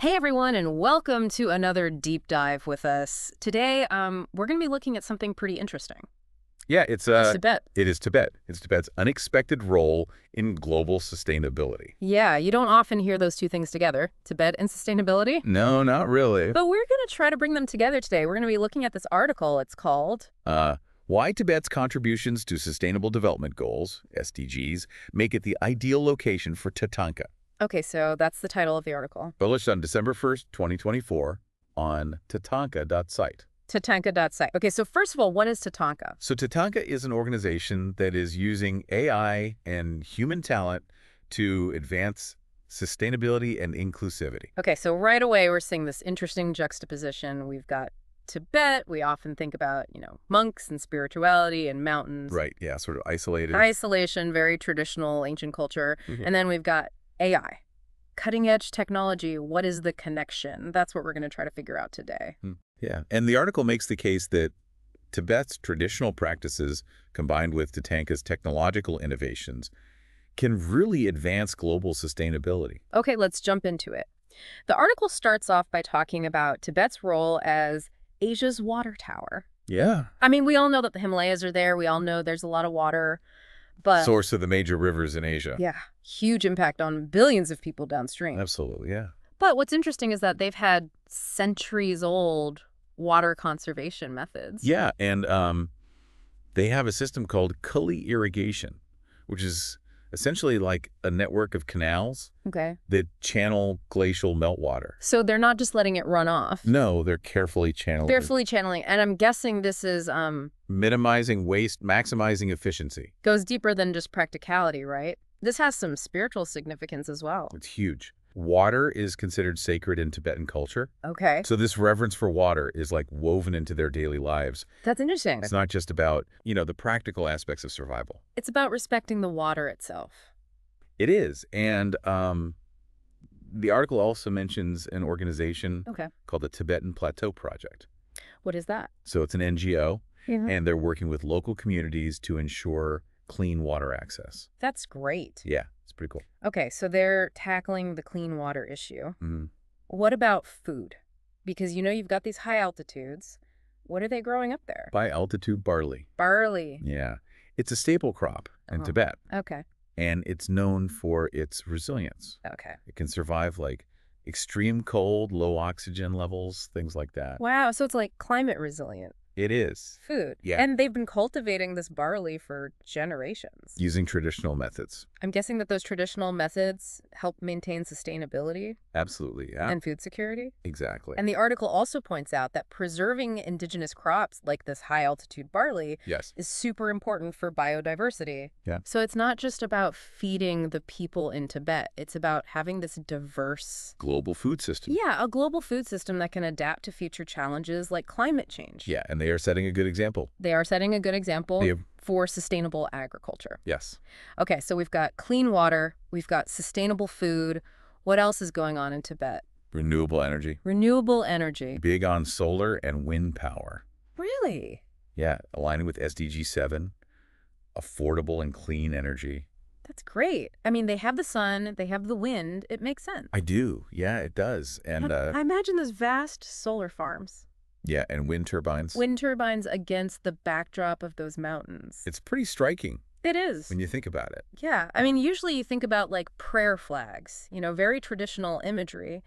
Hey everyone, and welcome to another deep dive with us. Today, um, we're going to be looking at something pretty interesting. Yeah, it's uh, Tibet. it is Tibet. It's Tibet's unexpected role in global sustainability. Yeah, you don't often hear those two things together, Tibet and sustainability. No, not really. But we're going to try to bring them together today. We're going to be looking at this article. It's called Uh, why Tibet's contributions to Sustainable Development Goals (SDGs) make it the ideal location for Tatanka. Okay, so that's the title of the article. Published on December 1st, 2024, on tatanka.site. Tatanka.site. Okay, so first of all, what is Tatanka? So Tatanka is an organization that is using AI and human talent to advance sustainability and inclusivity. Okay, so right away we're seeing this interesting juxtaposition. We've got Tibet. We often think about, you know, monks and spirituality and mountains. Right, yeah, sort of isolated. Isolation, very traditional ancient culture. Mhm. And then we've got AI, cutting edge technology. What is the connection? That's what we're going to try to figure out today. Hmm, yeah, and the article makes the case that Tibet's traditional practices combined with Tatanka's technological innovations can really advance global sustainability. Okay, let's jump into it. The article starts off by talking about Tibet's role as Asia's water tower. Yeah. I mean, we all know that the Himalayas are there. We all know there's a lot of water, but Source of the major rivers in Asia. yeah, huge impact on billions of people downstream. Absolutely, yeah. But what's interesting is that they've had centuries old water conservation methods. Yeah, and um, they have a system called Kuli irrigation, which is essentially like a network of canals Okay. that channel glacial meltwater. So they're not just letting it run off. No, they're carefully channeling, Carefully channeling. And I'm guessing this is um minimizing waste, maximizing efficiency. goes deeper than just practicality, right? This has some spiritual significance as well. It's huge. Water is considered sacred in Tibetan culture. Okay. So this reverence for water is like woven into their daily lives. That's interesting. It's not just about, you know, the practical aspects of survival. It's about respecting the water itself. It is. And um, the article also mentions an organization Okay. called the Tibetan Plateau Project. What is that? So it's an NGO, Yeah. and they're working with local communities to ensure clean water access. That's great. Yeah, it's pretty cool. Okay, so they're tackling the clean water issue. Mhm. What about food? Because you know you've got these high altitudes. What are they growing up there? By altitude barley. Barley. Yeah. It's a staple crop in Oh. Tibet, Okay. and it's known for its resilience. Okay. It can survive like extreme cold, low oxygen levels, things like that. Wow, so it's like climate resilient It is food. Yeah. And they've been cultivating this barley for generations. using traditional methods. I'm guessing that those traditional methods help maintain sustainability Absolutely. Yeah. and food security. exactly. And the article also points out that preserving indigenous crops like this high altitude barley yes. is super important for biodiversity. Yeah. So it's not just about feeding the people in Tibet, it's about having this diverse, Global food system. yeah, a global food system that can adapt to future challenges like climate change. Yeah, and they are setting a good example. They are setting a good example have- for sustainable agriculture. Yes. Okay, so we've got clean water, we've got sustainable food. What else is going on in Tibet? Renewable energy. Renewable energy. Big on solar and wind power. Really? Yeah, aligning with SDG 7. Affordable and clean energy. That's great. I mean, they have the sun, they have the wind. It makes sense. I do. Yeah, it does. And But uh, I imagine those vast solar farms, yeah, and wind turbines. wind turbines against the backdrop of those mountains. It's pretty striking It is. when you think about it. Yeah. I mean, usually you think about like prayer flags, you know, very traditional imagery.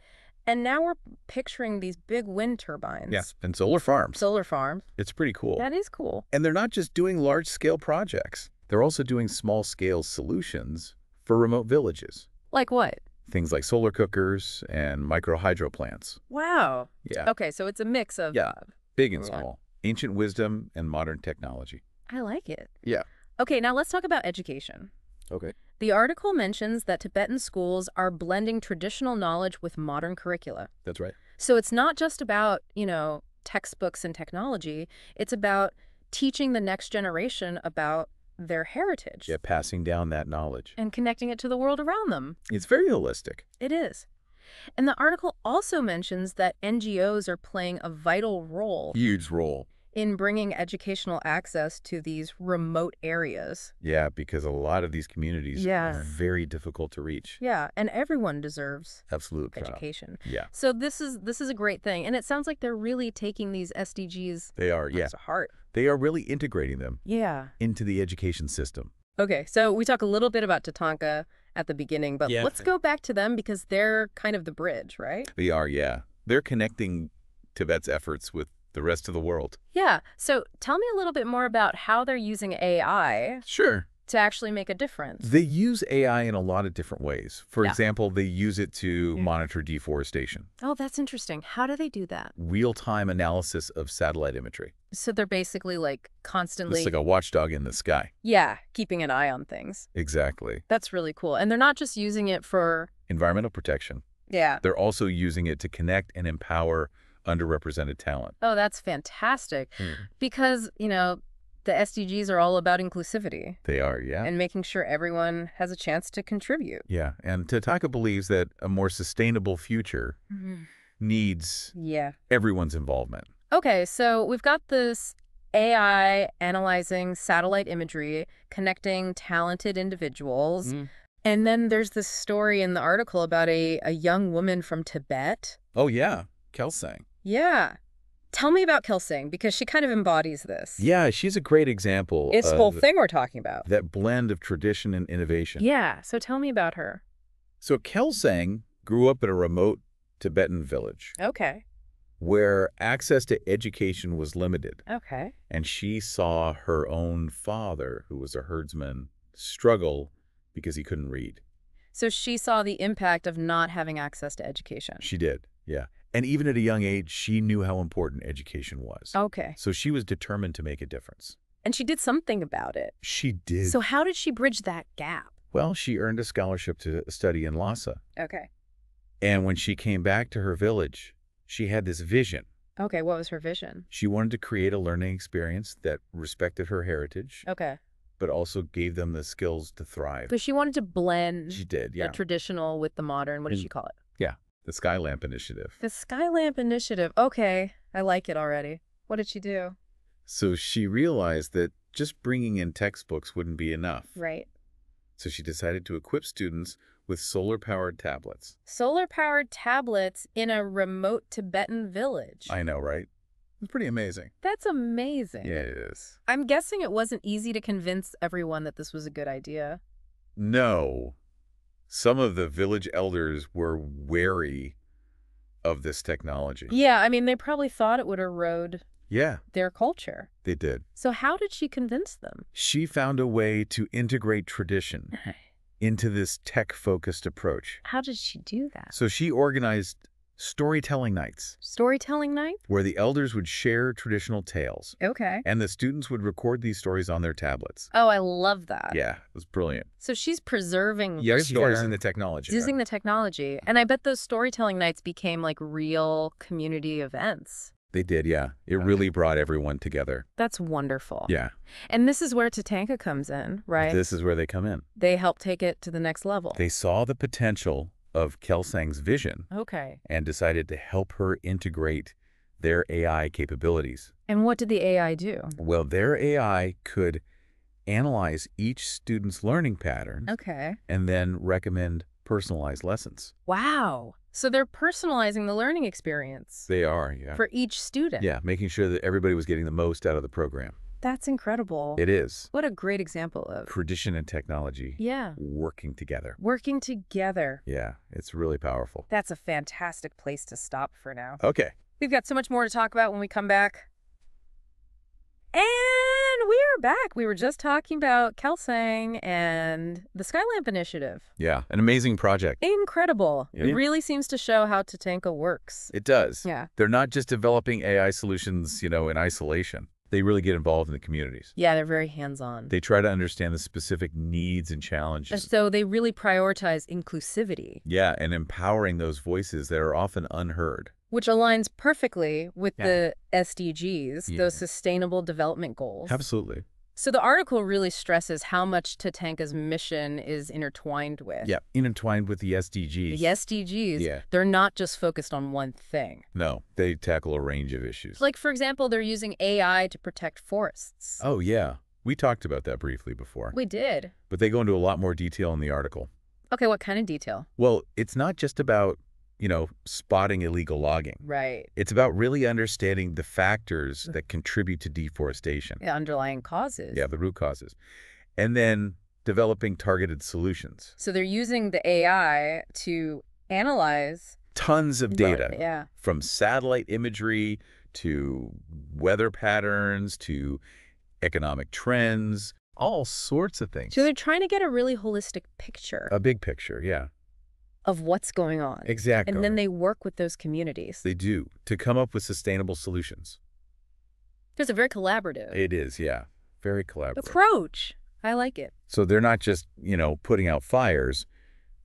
And now we're picturing these big wind turbines. Yeah, and solar farms. Solar farms. It's pretty cool. That is cool. And they're not just doing large-scale projects. They're also doing small-scale solutions for remote villages. Like what? Things like solar cookers and micro hydro plants. Wow. Yeah, Okay, so it's a mix of. Yeah. big and Yeah. small. Ancient wisdom and modern technology. I like it. Yeah. Okay, now let's talk about education. Okay. The article mentions that Tibetan schools are blending traditional knowledge with modern curricula. That's right. So it's not just about, you know, textbooks and technology. It's about teaching the next generation about their heritage Yeah, passing down that knowledge. and connecting it to the world around them. It's very holistic. It is. And the article also mentions that NGOs are playing a vital role Huge role. In bringing educational access to these remote areas. Yeah, because a lot of these communities Yeah. are very difficult to reach. Yeah, and everyone deserves Absolute trial. education. Yeah, So this is this is a great thing, and it sounds like they're really taking these SDGs they are. Yeah, to heart. they are really integrating them Yeah. into the education system. Okay, so we talk a little bit about Tatanka at the beginning, but Yeah. let's go back to them because they're kind of the bridge, right? They are. Yeah, they're connecting Tibet's efforts with the rest of the world. Yeah. So tell me a little bit more about how they're using AI Sure. to actually make a difference. They use AI in a lot of different ways. For Yeah. example, they use it to Yeah. monitor deforestation, Oh, that's interesting. How do they do that? real-time analysis of satellite imagery. So they're basically like constantly, It's like a watchdog in the sky. yeah, keeping an eye on things. Exactly. That's really cool. And they're not just using it for, Environmental protection. yeah. They're also using it to connect and empower underrepresented talent. Oh, that's fantastic. Because, you know, the SDGs are all about inclusivity They are, yeah. and making sure everyone has a chance to contribute. yeah, and Tatanka believes that a more sustainable future needs Yeah. everyone's involvement. Okay, so we've got this AI analyzing satellite imagery, connecting talented individuals. Mm. And then there's this story in the article about a, a young woman from Tibet. Oh, yeah, Kelsang. Yeah. Tell me about Kelsang because she kind of embodies this. Yeah, she's a great example It's the whole thing we're talking about. that blend of tradition and innovation. Yeah, so tell me about her. So Kelsang grew up in a remote Tibetan village Okay. where access to education was limited, Okay. and she saw her own father, who was a herdsman, struggle because he couldn't read. So she saw the impact of not having access to education. She did, yeah. And even at a young age, she knew how important education was. Okay. So she was determined to make a difference. And she did something about it. She did. So how did she bridge that gap? well, she earned a scholarship to study in Lhasa. Okay. And when she came back to her village, she had this vision. Okay, what was her vision? She wanted to create a learning experience that respected her heritage, Okay. but also gave them the skills to thrive. Because she wanted to blend She did, the yeah. traditional with the modern. What did And- she call it? The Skylamp Initiative. The Skylamp Initiative. Okay, I like it already. What did she do? So she realized that just bringing in textbooks wouldn't be enough. Right. So she decided to equip students with solar-powered tablets. Solar-powered tablets in a remote Tibetan village. I know, right? It's pretty amazing. That's amazing. Yeah, it is. I'm guessing it wasn't easy to convince everyone that this was a good idea. No. Some of the village elders were wary of this technology. Yeah, I mean, they probably thought it would erode Yeah, their culture. they did. So how did she convince them? She found a way to integrate tradition into this tech-focused approach. How did she do that? So she organized storytelling nights Storytelling night? where the elders would share traditional tales Okay. and the students would record these stories on their tablets. Oh, I love that. Yeah, it was brilliant. So she's preserving Yeah, stories in the technology. using the technology. And I bet those storytelling nights became like real community events. They did, yeah. It really brought everyone together. That's wonderful. Yeah. And this is where Tatanka comes in, right? This is where they come in. they help take it to the next level. They saw the potential of Kelsang's vision okay. and decided to help her integrate their AI capabilities. And what did the AI do? Well, their AI could analyze each student's learning pattern Okay. and then recommend personalized lessons. Wow. So they're personalizing the learning experience They are, yeah. for each student. Yeah, making sure that everybody was getting the most out of the program. That's incredible. It is What a great example of. tradition and technology Yeah. working together. Working together. Yeah, it's really powerful. That's a fantastic place to stop for now. Okay. We've got so much more to talk about when we come back. And we're back. We were just talking about Kelsang and the Skylamp Initiative. Yeah, an amazing project. Incredible. Yeah. It really seems to show how Tatanka works. It does. Yeah. They're not just developing AI solutions, you know, in isolation. They really get involved in the communities. Yeah, they're very hands-on. They try to understand the specific needs and challenges. So they really prioritize inclusivity, Yeah, and empowering those voices that are often unheard. which aligns perfectly with Yeah. the SDGs, Yeah. those Sustainable Development Goals. Absolutely. So the article really stresses how much Tatanka's mission is intertwined with. Yeah, intertwined with the SDGs. The SDGs, Yeah. they're not just focused on one thing. No, they tackle a range of issues. Like, for example, they're using AI to protect forests. oh, yeah. We talked about that briefly before. We did. But they go into a lot more detail in the article. Okay, what kind of detail? Well, it's not just about, you know, spotting illegal logging. Right. It's about really understanding the factors that contribute to deforestation. The underlying causes. Yeah, the root causes. And then developing targeted solutions. So they're using the AI to analyze Tons of data Yeah. from satellite imagery to weather patterns to economic trends, all sorts of things. So they're trying to get a really holistic picture A big picture, yeah. Of what's going on. Exactly. And then they work with those communities. They do to come up with sustainable solutions. There's a very collaborative It is, yeah. Very collaborative. approach. I like it. So they're not just, you know, putting out fires,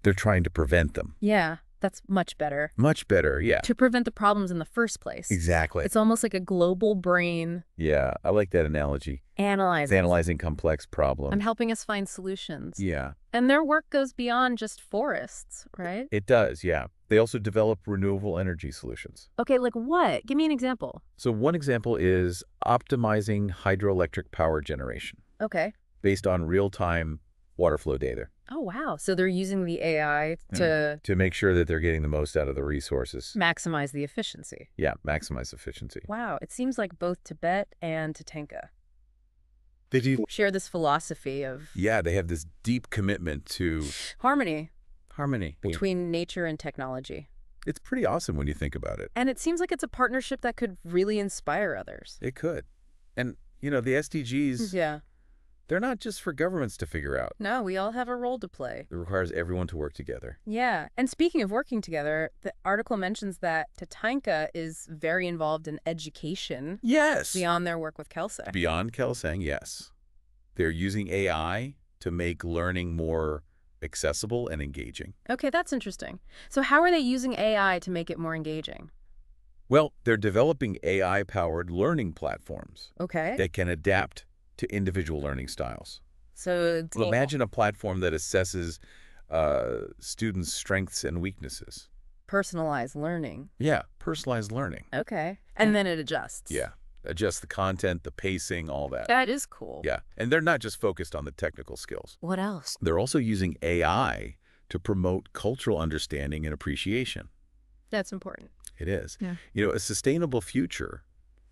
they're trying to prevent them. Yeah, that's much better. Much better, yeah. To prevent the problems in the first place. Exactly. It's almost like a global brain yeah, I like that analogy. It's analyzing. analyzing complex problems. I'm helping us find solutions. yeah, And their work goes beyond just forests, right? it does, yeah. They also develop renewable energy solutions. Okay, like what? Give me an example. So one example is optimizing hydroelectric power generation Okay. based on real-time water flow data Oh, wow. So they're using the AI to to make sure that they're getting the most out of the resources. maximize the efficiency. Yeah, maximize efficiency. Wow. It seems like both Tibet and Tatanka They do. share this philosophy of Yeah, they have this deep commitment to harmony harmony. between nature and technology. It's pretty awesome when you think about it. And it seems like it's a partnership that could really inspire others. It could. And, you know, the SDGs, Yeah. They're not just for governments to figure out. No, we all have a role to play. It requires everyone to work together. Yeah. And speaking of working together, the article mentions that Tatanka is very involved in education Yes. beyond their work with Kelsey. Beyond Kelsang, yes. They're using AI to make learning more accessible and engaging. Okay, that's interesting. So how are they using AI to make it more engaging? Well, they're developing AI-powered learning platforms Okay. that can adapt to individual learning styles. so Well, imagine a platform that assesses uh, students' strengths and weaknesses. personalized learning. Yeah, personalized learning. Okay. And then it adjusts. Yeah, adjust the content, the pacing, all that. That is cool. Yeah, and they're not just focused on the technical skills. What else? They're also using AI to promote cultural understanding and appreciation. That's important. It is. Yeah. You know, a sustainable future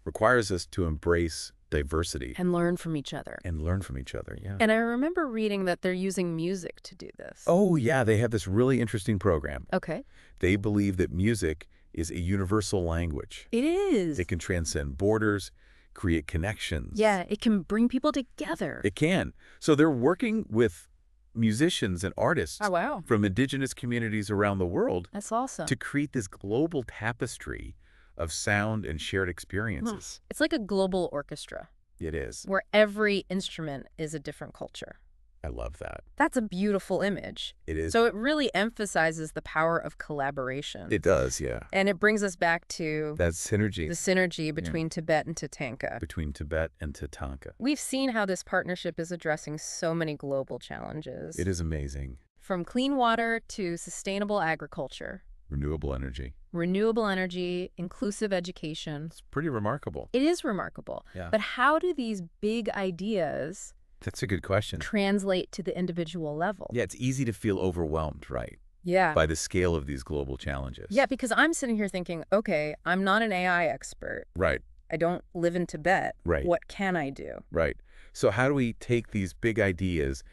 requires us to embrace diversity And learn from each other. and learn from each other. Yeah. And I remember reading that they're using music to do this. Oh, yeah, they have this really interesting program. Okay. They believe that music is a universal language. It is. It can transcend borders, create connections. yeah, it can bring people together. It can. So they're working with musicians and artists oh, wow. from indigenous communities around the world That's awesome. to create this global tapestry of sound and shared experiences. It's like a global orchestra It is. where every instrument is a different culture. I love that. That's a beautiful image. It is. So it really emphasizes the power of collaboration. it does, yeah. and it brings us back to That synergy the synergy between Tibet and Tatanka. between Tibet and Tatanka. We've seen how this partnership is addressing so many global challenges. It is amazing. From clean water to sustainable agriculture, Renewable energy. renewable energy, inclusive education. It's pretty remarkable. It is remarkable. Yeah. But how do these big ideas That's a good question. translate to the individual level? Yeah, it's easy to feel overwhelmed, right, Yeah. by the scale of these global challenges. yeah, because I'm sitting here thinking, okay, I'm not an AI expert. Right, I don't live in Tibet. Right. What can I do? right. So how do we take these big ideas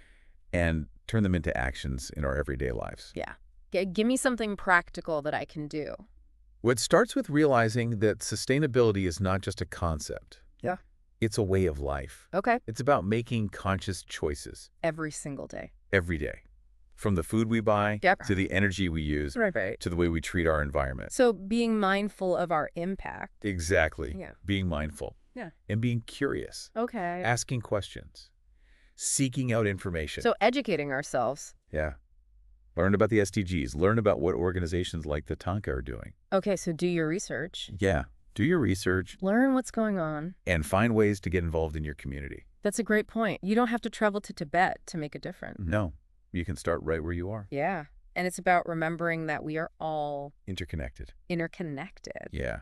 and turn them into actions in our everyday lives? Yeah. G- give me something practical that I can do. Well, it starts with realizing that sustainability is not just a concept. Yeah. It's a way of life. Okay. It's about making conscious choices Every single day. every day, from the food we buy Yep. to the energy we use Right, right. to the way we treat our environment. So being mindful of our impact. Exactly. Yeah. Being mindful. Yeah. And being curious. Okay. Asking questions. Seeking out information. So educating ourselves. yeah. Learn about the SDGs. Learn about what organizations like Tatanka are doing. Okay, so do your research. Yeah. Do your research Learn what's going on. and find ways to get involved in your community. That's a great point. You don't have to travel to Tibet to make a difference. No, you can start right where you are, Yeah. And it's about remembering that we are all interconnected. interconnected. Yeah.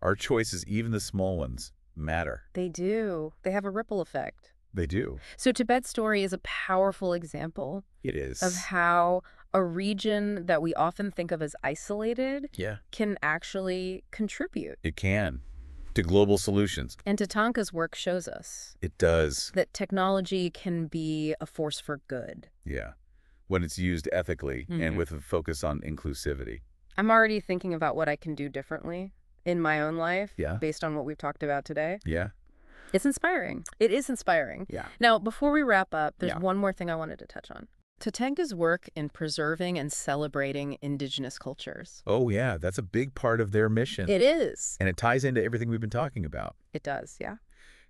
Our choices, even the small ones, matter. They do. They have a ripple effect. They do. So Tibet's story is a powerful example It is. of how a region that we often think of as isolated yeah. can actually contribute. It can. To global solutions. And Tatanka's work shows us It does. that technology can be a force for good. Yeah. When it's used ethically and Mhm. with a focus on inclusivity. I'm already thinking about what I can do differently in my own life Yeah. based on what we've talked about today. Yeah. It's inspiring. It is inspiring. Yeah. Now, before we wrap up, there's Yeah. one more thing I wanted to touch on. Tatanka's work in preserving and celebrating indigenous cultures. Oh, yeah. That's a big part of their mission. It is. and it ties into everything we've been talking about. It does, yeah.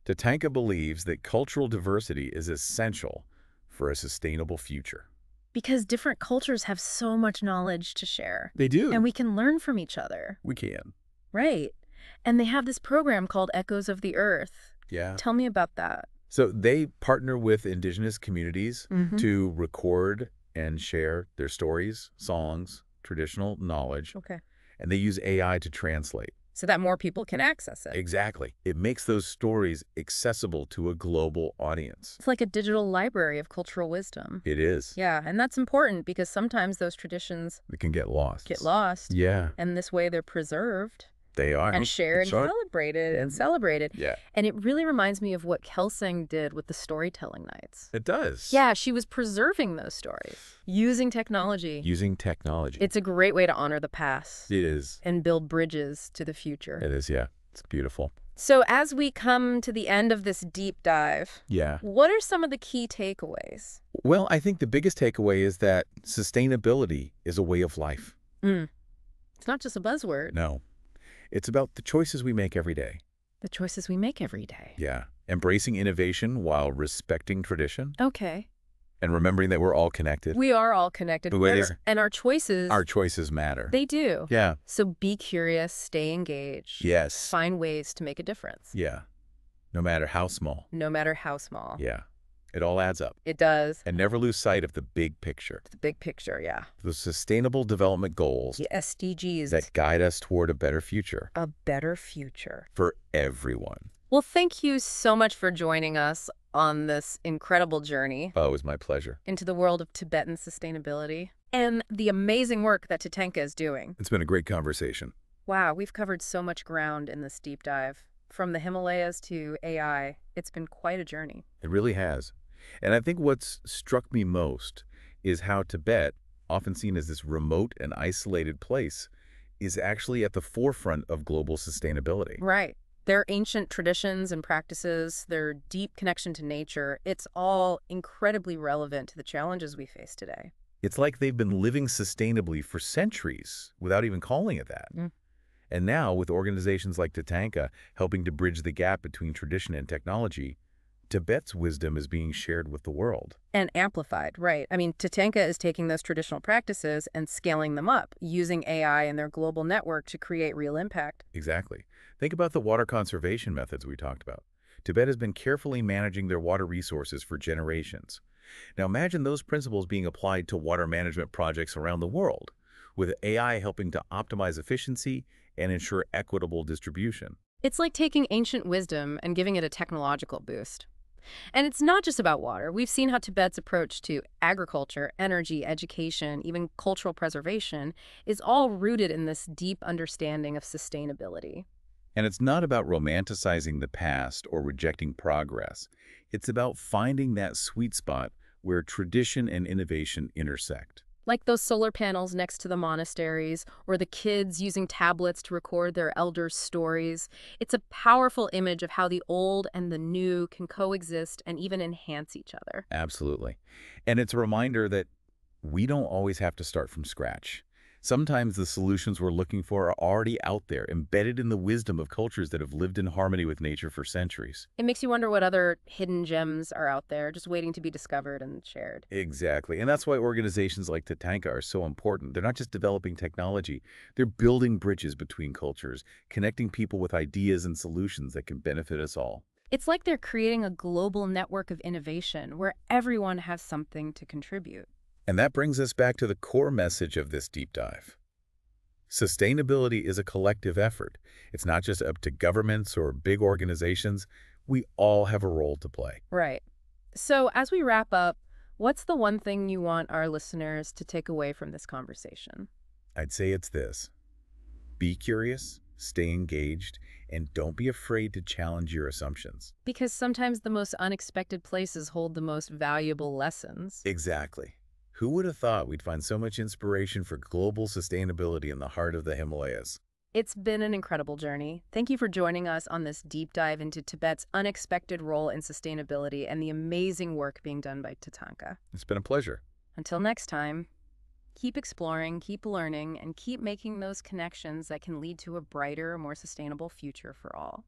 Tatanka believes that cultural diversity is essential for a sustainable future. Because different cultures have so much knowledge to share, They do. and we can learn from each other. we can. Right. And they have this program called Echoes of the Earth. Yeah. Tell me about that. So they partner with indigenous communities Mhm. to record and share their stories, songs, traditional knowledge, Okay. and they use AI to translate. So that more people can access it. Exactly. It makes those stories accessible to a global audience. It's like a digital library of cultural wisdom. It is. Yeah, and that's important because sometimes those traditions It can get lost. get lost. Yeah, And this way they're preserved they are. and shared and celebrated and celebrated. Yeah, And it really reminds me of what Kelsang did with the storytelling nights. it does. Yeah, she was preserving those stories using technology. Using technology. It's a great way to honor the past it is. and build bridges to the future. It is, yeah. It's beautiful. So, as we come to the end of this deep dive, Yeah. what are some of the key takeaways? Well, I think the biggest takeaway is that sustainability is a way of life. Mm. It's not just a buzzword, No. It's about the choices we make every day. the choices we make every day. Yeah. Embracing innovation while respecting tradition Okay. and remembering that we're all connected. We are all connected. And, and our choices, Our choices matter. they do. yeah. So be curious, stay engaged, Yes. find ways to make a difference, Yeah. No matter how small. no matter how small. Yeah. It all adds up. It does. And never lose sight of the big picture. The big picture, yeah. The sustainable development goals The SDGs. that guide us toward a better future a better future. for everyone. Well, thank you so much for joining us on this incredible journey Oh, it was my pleasure. into the world of Tibetan sustainability and the amazing work that Tatanka is doing. It's been a great conversation. Wow, we've covered so much ground in this deep dive. From the Himalayas to AI, it's been quite a journey. It really has. And I think what's struck me most is how Tibet, often seen as this remote and isolated place, is actually at the forefront of global sustainability. Right. Their ancient traditions and practices, their deep connection to nature, it's all incredibly relevant to the challenges we face today. It's like they've been living sustainably for centuries without even calling it that. Mm. And now, with organizations like Tatanka helping to bridge the gap between tradition and technology, Tibet's wisdom is being shared with the world. And amplified, right. I mean, Tatanka is taking those traditional practices and scaling them up, using AI and their global network to create real impact. Exactly. Think about the water conservation methods we talked about. Tibet has been carefully managing their water resources for generations. Now imagine those principles being applied to water management projects around the world, with AI helping to optimize efficiency and ensure equitable distribution. It's like taking ancient wisdom and giving it a technological boost. And it's not just about water. We've seen how Tibet's approach to agriculture, energy, education, even cultural preservation is all rooted in this deep understanding of sustainability. And it's not about romanticizing the past or rejecting progress. It's about finding that sweet spot where tradition and innovation intersect. Like those solar panels next to the monasteries, or the kids using tablets to record their elders' stories. It's a powerful image of how the old and the new can coexist and even enhance each other. Absolutely. And it's a reminder that we don't always have to start from scratch. Sometimes the solutions we're looking for are already out there, embedded in the wisdom of cultures that have lived in harmony with nature for centuries. It makes you wonder what other hidden gems are out there just waiting to be discovered and shared. Exactly. And that's why organizations like Tatanka are so important. They're not just developing technology, they're building bridges between cultures, connecting people with ideas and solutions that can benefit us all. It's like they're creating a global network of innovation where everyone has something to contribute. And that brings us back to the core message of this deep dive. Sustainability is a collective effort. It's not just up to governments or big organizations. We all have a role to play. Right. So as we wrap up, what's the one thing you want our listeners to take away from this conversation? I'd say it's this. Be curious, stay engaged, and don't be afraid to challenge your assumptions. Because sometimes the most unexpected places hold the most valuable lessons. Exactly. Who would have thought we'd find so much inspiration for global sustainability in the heart of the Himalayas? It's been an incredible journey. Thank you for joining us on this deep dive into Tibet's unexpected role in sustainability and the amazing work being done by Tatanka. It's been a pleasure. Until next time, keep exploring, keep learning, and keep making those connections that can lead to a brighter, more sustainable future for all.